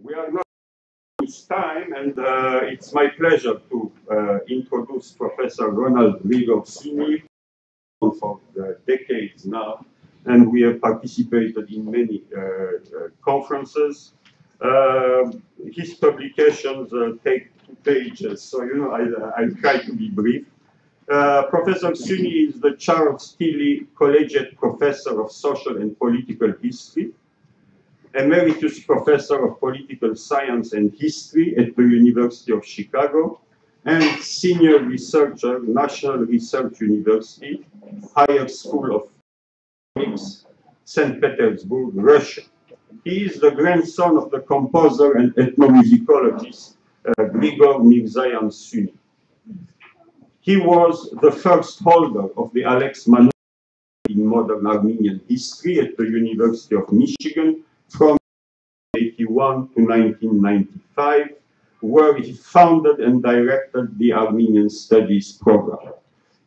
We are not lose time, and uh, it's my pleasure to uh, introduce Professor Ronald Grigor for decades now, and we have participated in many uh, uh, conferences. Uh, his publications take two pages, so you know I, I try to be brief. Uh, professor Suny is the Charles Tilly Collegiate Professor of Social and Political History, Emeritus Professor of Political Science and History at the University of Chicago, and Senior Researcher, National Research University, Higher School of Economics, St. Petersburg, Russia. He is the grandson of the composer and ethnomusicologist uh, Grigor Mirzayan Suni. He was the first holder of the Alex Mann in modern Armenian history at the University of Michigan from 1981 to 1995, where he founded and directed the Armenian Studies program.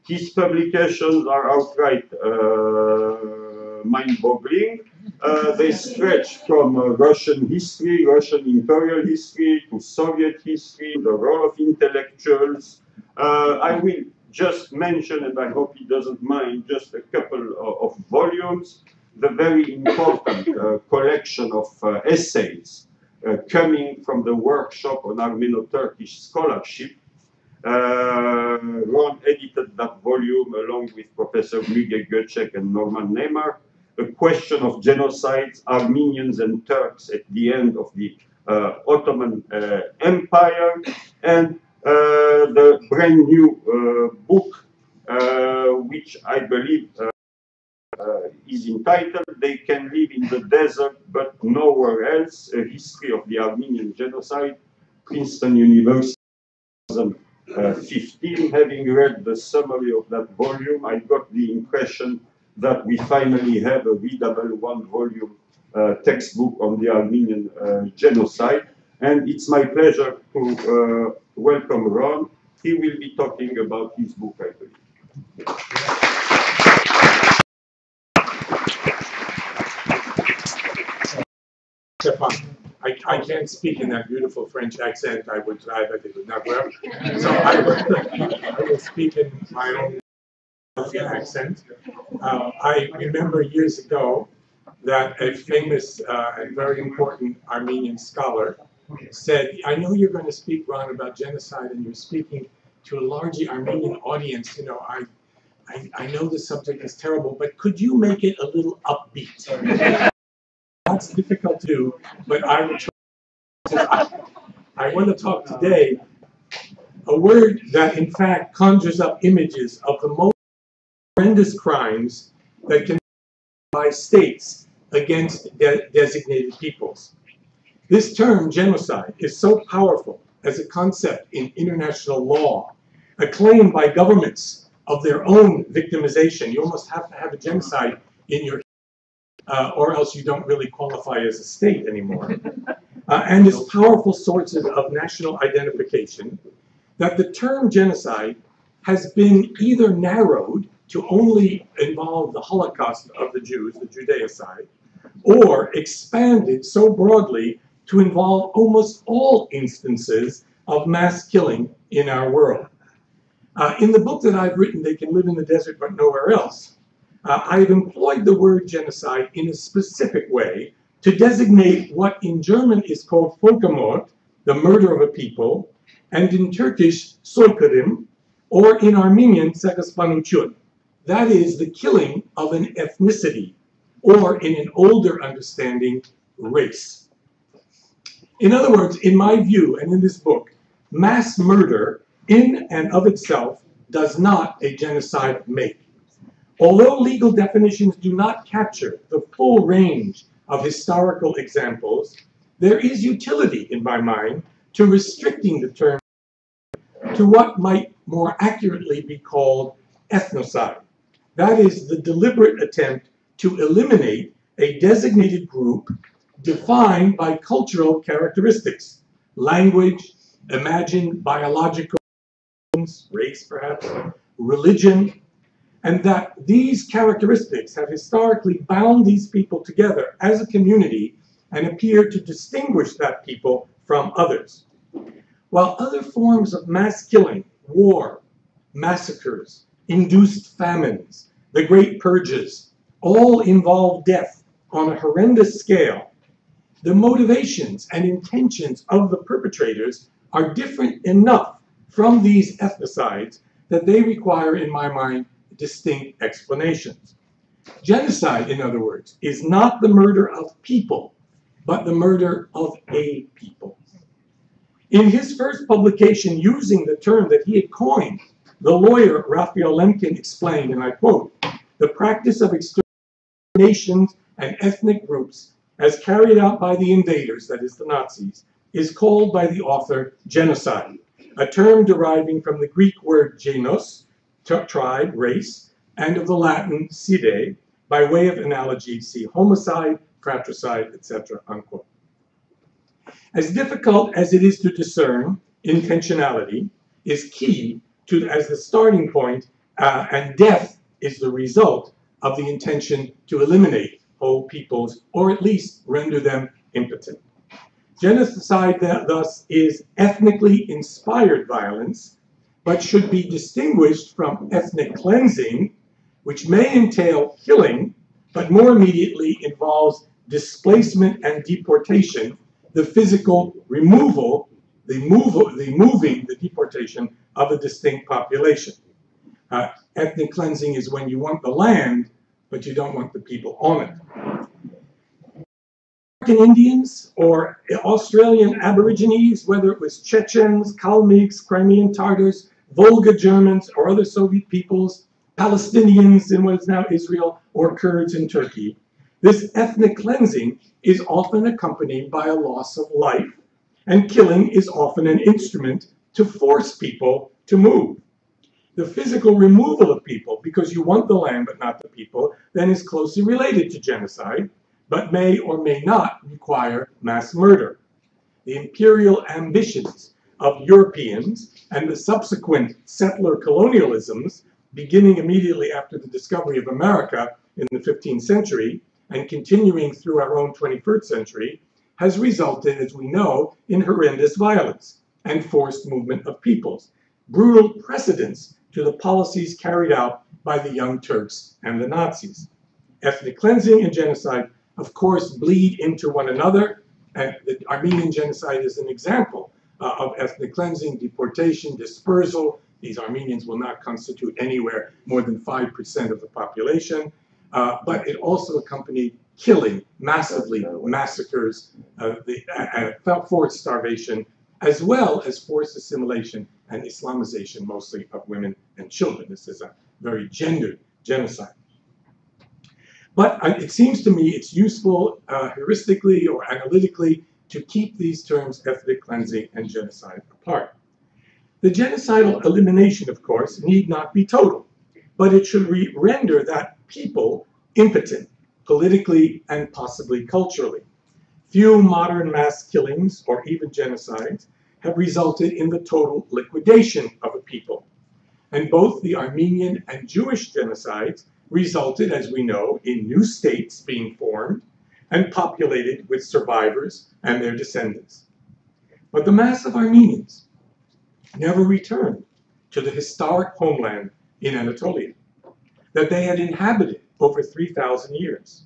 His publications are outright uh, mind-boggling. Uh, they stretch from uh, Russian history, Russian imperial history, to Soviet history, the role of intellectuals, uh, I will just mention, and I hope he doesn't mind, just a couple of, of volumes. The very important uh, collection of uh, essays uh, coming from the workshop on Armeno-Turkish scholarship. Ron edited that volume along with Professor Müge Göçek and Norman Naimark. A question of genocides, Armenians and Turks at the end of the uh, Ottoman uh, Empire, and uh, the brand new book, which I believe is entitled They Can Live in the Desert But Nowhere Else, A History of the Armenian Genocide, Princeton University. 2015, having read the summary of that volume, I got the impression that we finally have a readable one volume uh, textbook on the Armenian uh, genocide. And it's my pleasure to uh, welcome Ron. He will be talking about his book, I believe. Stefan, I, I can't speak in that beautiful French accent. I would try, but it would not work. So I will, I will speak in my own accent. Uh, I remember years ago that a famous uh, and very important Armenian scholar said, I know you're going to speak, Ron, about genocide, and you're speaking to a largely Armenian audience. You know, I, I, I know the subject is terrible, but could you make it a little upbeat? That's difficult to but I try. I, I want to talk today a word that, in fact, conjures up images of the most horrendous crimes that can be by states against de designated peoples. This term, genocide, is so powerful as a concept in international law, a claim by governments of their own victimization. You almost have to have a genocide in your uh, or else you don't really qualify as a state anymore. Uh, and as powerful sources of national identification, that the term genocide has been either narrowed to only involve the Holocaust of the Jews, the Judeocide, or expanded so broadly to involve almost all instances of mass killing in our world. Uh, in the book that I've written, They Can Live in the Desert But Nowhere Else, uh, I've employed the word genocide in a specific way to designate what in German is called Völkermord, the murder of a people, and in Turkish, soykırım, or in Armenian, Sekaspanuchun. That is the killing of an ethnicity, or in an older understanding, race. In other words, in my view, and in this book, mass murder in and of itself does not a genocide make. Although legal definitions do not capture the full range of historical examples, there is utility, in my mind, to restricting the term to what might more accurately be called ethnocide. That is the deliberate attempt to eliminate a designated group defined by cultural characteristics, language, imagined biological race perhaps, religion, and that these characteristics have historically bound these people together as a community and appear to distinguish that people from others. While other forms of mass killing, war, massacres, induced famines, the great purges, all involve death on a horrendous scale, the motivations and intentions of the perpetrators are different enough from these ethnicides that they require, in my mind, distinct explanations. Genocide, in other words, is not the murder of people, but the murder of a people. In his first publication using the term that he had coined, the lawyer Raphael Lemkin explained, and I quote, the practice of exterminating nations and ethnic groups as carried out by the invaders, that is the Nazis, is called by the author genocide, a term deriving from the Greek word genos, tribe, race, and of the Latin cide, by way of analogy, see homicide, fratricide, etc., unquote. As difficult as it is to discern, intentionality is key to as the starting point, uh, and death is the result of the intention to eliminate whole peoples, or at least render them impotent. Genocide, thus, is ethnically inspired violence, but should be distinguished from ethnic cleansing, which may entail killing, but more immediately involves displacement and deportation the physical removal, the, move, the moving, the deportation of a distinct population. Uh, ethnic cleansing is when you want the land, but you don't want the people on it. American Indians or Australian Aborigines, whether it was Chechens, Kalmyks, Crimean Tartars, Volga Germans, or other Soviet peoples, Palestinians in what is now Israel, or Kurds in Turkey, this ethnic cleansing is often accompanied by a loss of life, and killing is often an instrument to force people to move. The physical removal of people, because you want the land but not the people, then is closely related to genocide, but may or may not require mass murder. The imperial ambitions of Europeans and the subsequent settler colonialisms, beginning immediately after the discovery of America in the 15th century, and continuing through our own 21st century has resulted, as we know, in horrendous violence and forced movement of peoples, brutal precedents to the policies carried out by the Young Turks and the Nazis. Ethnic cleansing and genocide, of course, bleed into one another, and the Armenian genocide is an example uh, of ethnic cleansing, deportation, dispersal. These Armenians will not constitute anywhere more than 5% of the population. Uh, but it also accompanied killing massively, massacres, uh, the, forced starvation, as well as forced assimilation and Islamization, mostly of women and children. This is a very gendered genocide. But uh, it seems to me it's useful uh, heuristically or analytically to keep these terms ethnic cleansing and genocide apart. The genocidal elimination, of course, need not be total, but it should render that people impotent, politically and possibly culturally. Few modern mass killings or even genocides have resulted in the total liquidation of a people. And both the Armenian and Jewish genocides resulted, as we know, in new states being formed and populated with survivors and their descendants. But the mass of Armenians never returned to the historic homeland in Anatolia that they had inhabited over 3,000 years.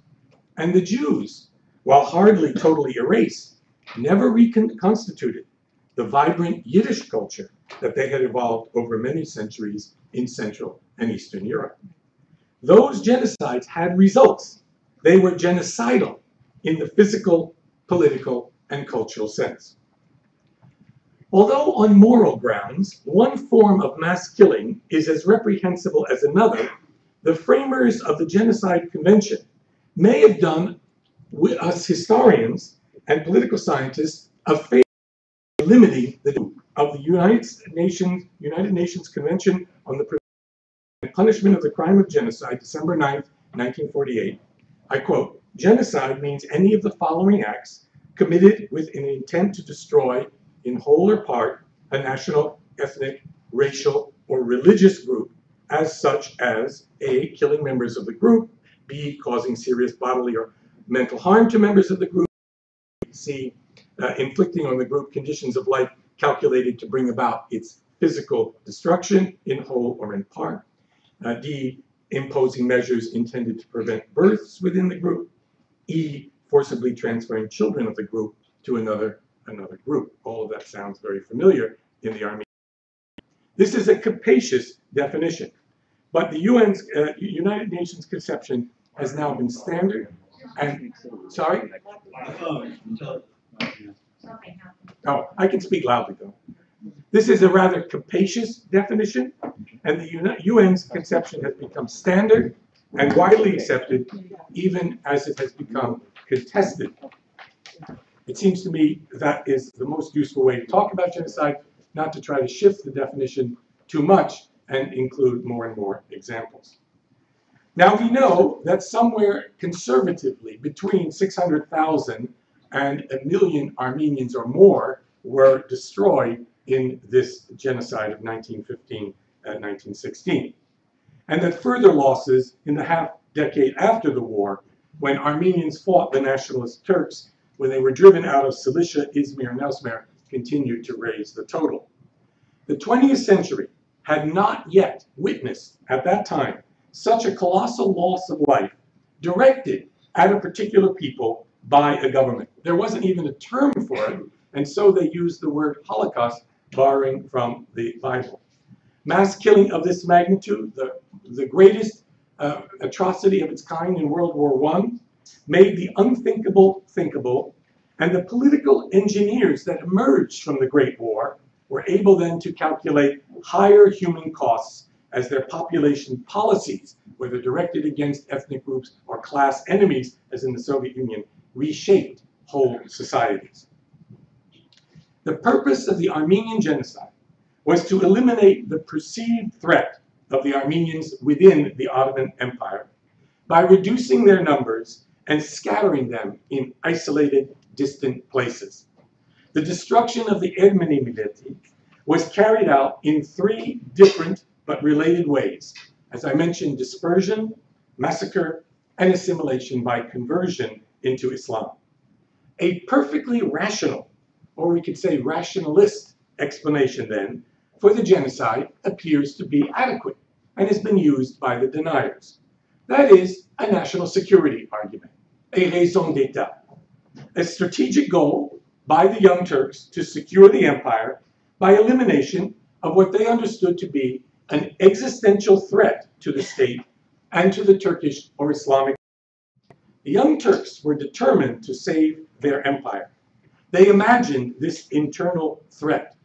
And the Jews, while hardly totally erased, never reconstituted the vibrant Yiddish culture that they had evolved over many centuries in Central and Eastern Europe. Those genocides had results. They were genocidal in the physical, political, and cultural sense. Although on moral grounds, one form of mass killing is as reprehensible as another the framers of the Genocide Convention may have done us historians and political scientists a favor limiting the of the United Nations United Nations Convention on the Punishment of the Crime of Genocide, December 9, 1948. I quote, genocide means any of the following acts committed with an intent to destroy, in whole or part, a national, ethnic, racial, or religious group as such as A, killing members of the group, B, causing serious bodily or mental harm to members of the group, C, uh, inflicting on the group conditions of life calculated to bring about its physical destruction in whole or in part. Uh, D, imposing measures intended to prevent births within the group. E, forcibly transferring children of the group to another another group. All of that sounds very familiar in the Army. This is a capacious definition, but the UN's uh, United Nations conception has now been standard and sorry. Oh, I can speak loudly though. This is a rather capacious definition, and the UN's conception has become standard and widely accepted, even as it has become contested. It seems to me that is the most useful way to talk about genocide, not to try to shift the definition too much and include more and more examples. Now we know that somewhere conservatively between 600,000 and a million Armenians or more were destroyed in this genocide of 1915 and 1916. And that further losses in the half decade after the war, when Armenians fought the nationalist Turks, when they were driven out of Cilicia, Izmir, and elsewhere, continued to raise the total. The 20th century had not yet witnessed, at that time, such a colossal loss of life directed at a particular people by a government. There wasn't even a term for it, and so they used the word Holocaust, borrowing from the Bible. Mass killing of this magnitude, the, the greatest uh, atrocity of its kind in World War I, made the unthinkable thinkable, and the political engineers that emerged from the Great War were able then to calculate higher human costs as their population policies, whether directed against ethnic groups or class enemies, as in the Soviet Union, reshaped whole societies. The purpose of the Armenian genocide was to eliminate the perceived threat of the Armenians within the Ottoman Empire by reducing their numbers and scattering them in isolated, distant places. The destruction of the Ermeni Milleti was carried out in three different but related ways. As I mentioned, dispersion, massacre, and assimilation by conversion into Islam. A perfectly rational, or we could say rationalist, explanation then for the genocide appears to be adequate and has been used by the deniers. That is a national security argument, a raison d'etat, a strategic goal by the Young Turks to secure the empire by elimination of what they understood to be an existential threat to the state and to the Turkish or Islamic. The Young Turks were determined to save their empire. They imagined this internal threat,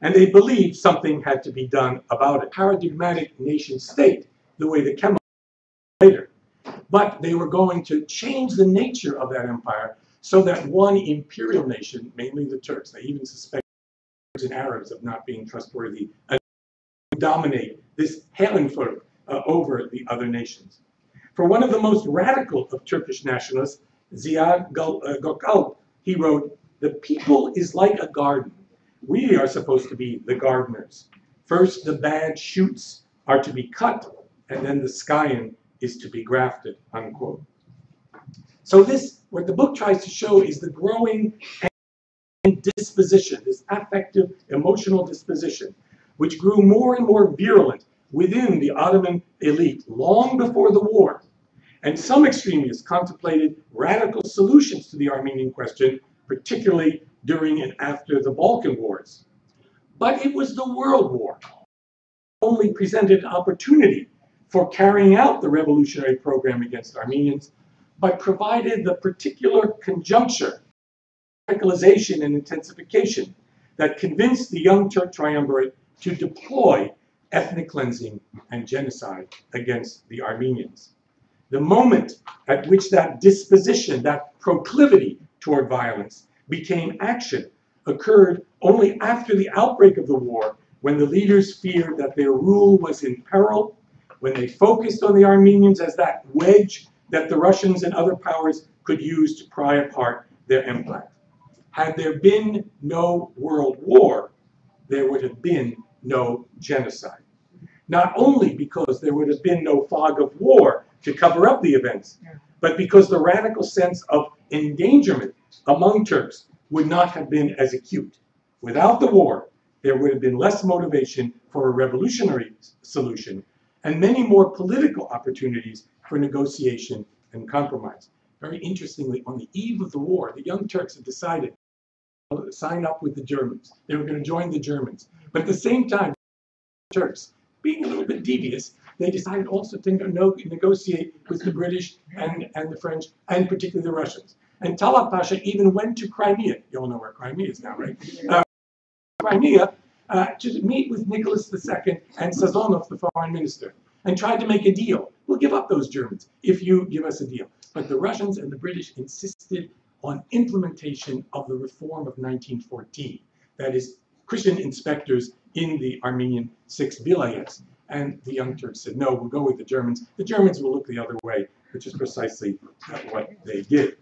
and they believed something had to be done about it. Paradigmatic nation state, the way the Kemal later. But they were going to change the nature of that empire so that one imperial nation, mainly the Turks, they even suspect and Arabs of not being trustworthy, dominate this Herrenvolk uh, over the other nations. For one of the most radical of Turkish nationalists, Ziya Gökalp, uh, he wrote, the people is like a garden. We are supposed to be the gardeners. First, the bad shoots are to be cut, and then the scion is to be grafted, unquote. So this, what the book tries to show is the growing disposition, this affective, emotional disposition, which grew more and more virulent within the Ottoman elite long before the war. And some extremists contemplated radical solutions to the Armenian question, particularly during and after the Balkan Wars. But it was the World War only presented opportunity for carrying out the revolutionary program against Armenians, but provided the particular conjuncture radicalization and intensification that convinced the Young Turk Triumvirate to deploy ethnic cleansing and genocide against the Armenians. The moment at which that disposition, that proclivity toward violence became action occurred only after the outbreak of the war when the leaders feared that their rule was in peril, when they focused on the Armenians as that wedge that the Russians and other powers could use to pry apart their empire. Had there been no world war, there would have been no genocide. Not only because there would have been no fog of war to cover up the events, but because the radical sense of endangerment among Turks would not have been as acute. Without the war, there would have been less motivation for a revolutionary solution and many more political opportunities for negotiation and compromise. Very interestingly, on the eve of the war, the Young Turks had decided to sign up with the Germans. They were going to join the Germans. But at the same time, Turks, being a little bit devious, they decided also to negotiate with the British and, and the French, and particularly the Russians. And Talat Pasha even went to Crimea. You all know where Crimea is now, right? Uh, Crimea uh, to meet with Nicholas II and Sazonov, the foreign minister, and tried to make a deal. We'll give up those Germans if you give us a deal. But the Russians and the British insisted on implementation of the reform of 1914. That is, Christian inspectors in the Armenian six vilayets. And the Young Turks said, no, we'll go with the Germans. The Germans will look the other way, which is precisely what they did.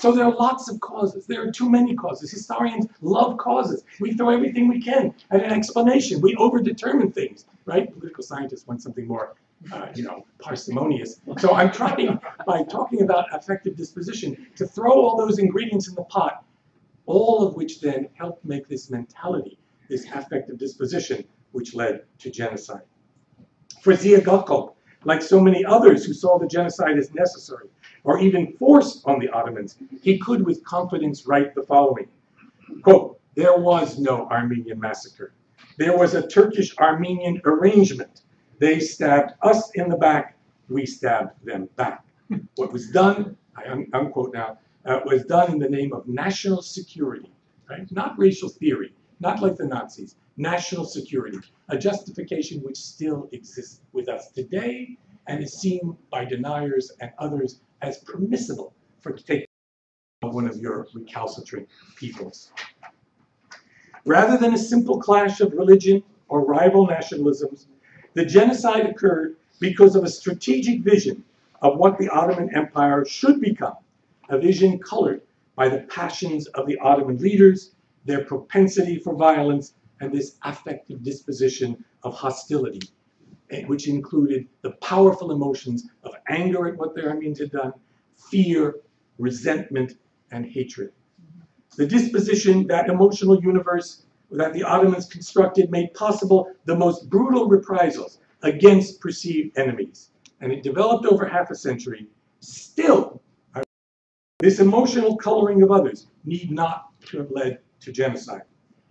So there are lots of causes. There are too many causes. Historians love causes. We throw everything we can at an explanation. We overdetermine things, right? Political scientists want something more, uh, you know, parsimonious. So I'm trying, by talking about affective disposition, to throw all those ingredients in the pot, all of which then help make this mentality, this affective disposition, which led to genocide. For Zia Gökalp, like so many others who saw the genocide as necessary, or even force on the Ottomans, he could with confidence write the following. Quote, there was no Armenian massacre. There was a Turkish-Armenian arrangement. They stabbed us in the back, we stabbed them back. What was done, I unquote now, uh, was done in the name of national security, right? Not racial theory, not like the Nazis, national security, a justification which still exists with us today and is seen by deniers and others as permissible for taking one of your recalcitrant peoples. Rather than a simple clash of religion or rival nationalisms, the genocide occurred because of a strategic vision of what the Ottoman Empire should become, a vision colored by the passions of the Ottoman leaders, their propensity for violence, and this affective disposition of hostility Eh, which included the powerful emotions of anger at what the Armenians had done, fear, resentment, and hatred. The disposition, that emotional universe that the Ottomans constructed made possible the most brutal reprisals against perceived enemies. And it developed over half a century. Still, this emotional coloring of others need not to have led to genocide.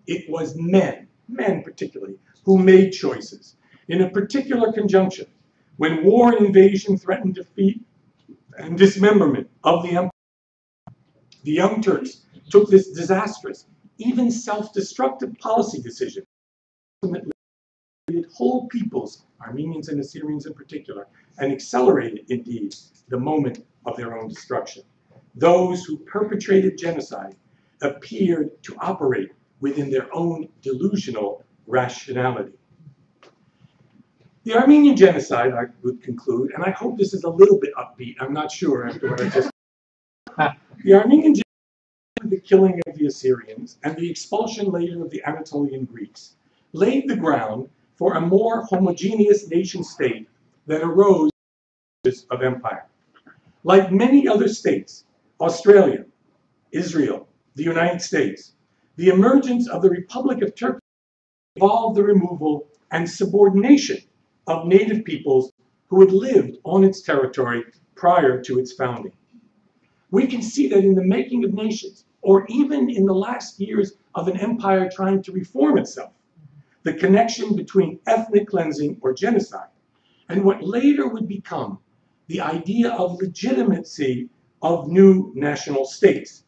It was men, men particularly, who made choices, in a particular conjunction, when war and invasion threatened defeat and dismemberment of the empire, the Young Turks took this disastrous, even self-destructive policy decision, ultimately whole peoples, Armenians and Assyrians in particular, and accelerated, indeed, the moment of their own destruction. Those who perpetrated genocide appeared to operate within their own delusional rationality. The Armenian genocide, I would conclude, and I hope this is a little bit upbeat, I'm not sure after what I just... the Armenian genocide, the killing of the Assyrians, and the expulsion later of the Anatolian Greeks, laid the ground for a more homogeneous nation state that arose of empire. Like many other states, Australia, Israel, the United States, the emergence of the Republic of Turkey involved the removal and subordination of native peoples who had lived on its territory prior to its founding. We can see that in the making of nations, or even in the last years of an empire trying to reform itself, the connection between ethnic cleansing or genocide and what later would become the idea of legitimacy of new national states.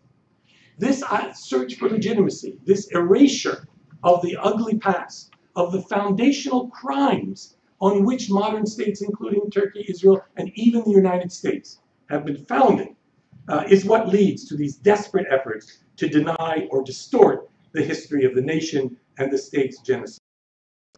This uh, search for legitimacy, this erasure of the ugly past, of the foundational crimes on which modern states, including Turkey, Israel, and even the United States, have been founded, uh, is what leads to these desperate efforts to deny or distort the history of the nation and the state's genocide.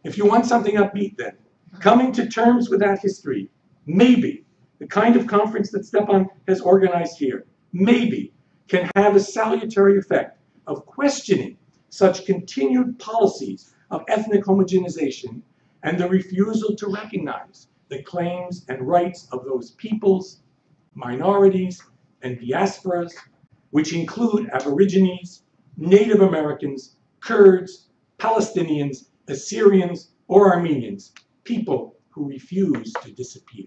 If you want something upbeat then, coming to terms with that history, maybe the kind of conference that Stepan has organized here, maybe can have a salutary effect of questioning such continued policies of ethnic homogenization and the refusal to recognize the claims and rights of those peoples, minorities, and diasporas which include Aborigines, Native Americans, Kurds, Palestinians, Assyrians, or Armenians, people who refuse to disappear.